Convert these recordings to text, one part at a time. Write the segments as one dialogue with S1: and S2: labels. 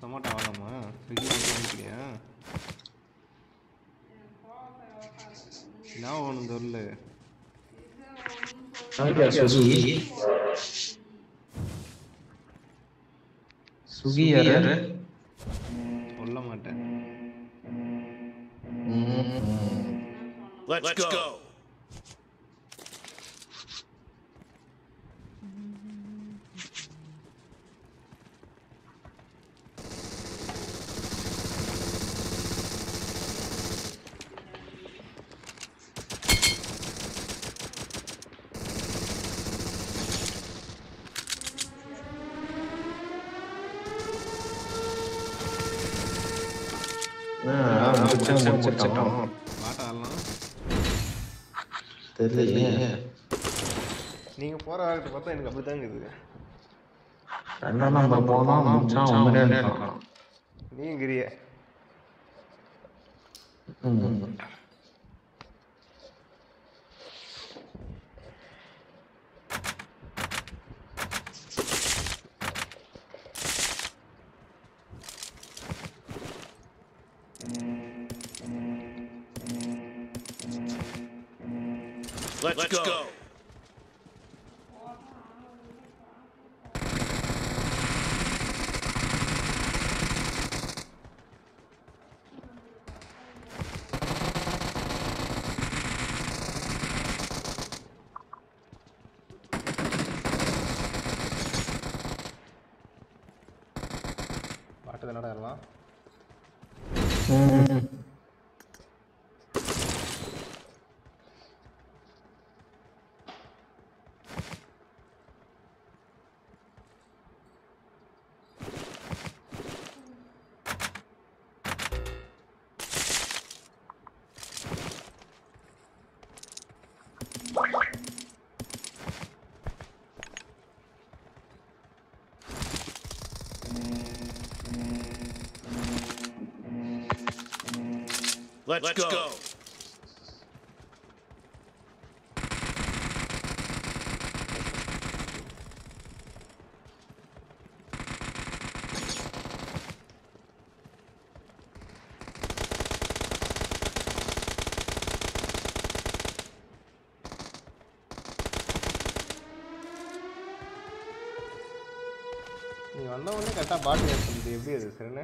S1: சொமாட்டோ வேணாமா ஸ்விக்கி மட்டும் வாங்கிக்கிறியா என்ன வேணும் சொல்லு.
S2: சுகி சுகி யாரு?
S1: சொல்ல மாட்டேன்.
S3: Let's, go.
S2: முடிச்சிட்டோம் தெரியலையே.
S1: நீங்க போற வேகத்தை பார்த்தா எனக்கு அப்படித்தாங்க இருக்குது.
S2: ரெண்டாம் நம்பர் போனா முடிச்சான் உண்மையிலே இருக்கான்
S1: நீயும் கிரிய.
S2: ம்.
S3: Let's, go.
S1: பாட்டு தானடா எல்லாம்
S2: ம்.
S3: Let's, go.
S1: நீ வந்த உடனே கரெக்டாக பாட்டு ஏற்படுது எப்படி அது சரிண்ணே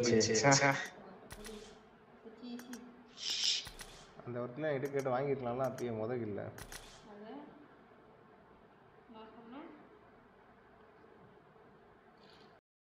S2: போச்சு.
S1: அந்த ஒர்க்கில் என்கிட்ட கேட்டு வாங்கிருக்கலாம்ல அப்பயே முத இல்லை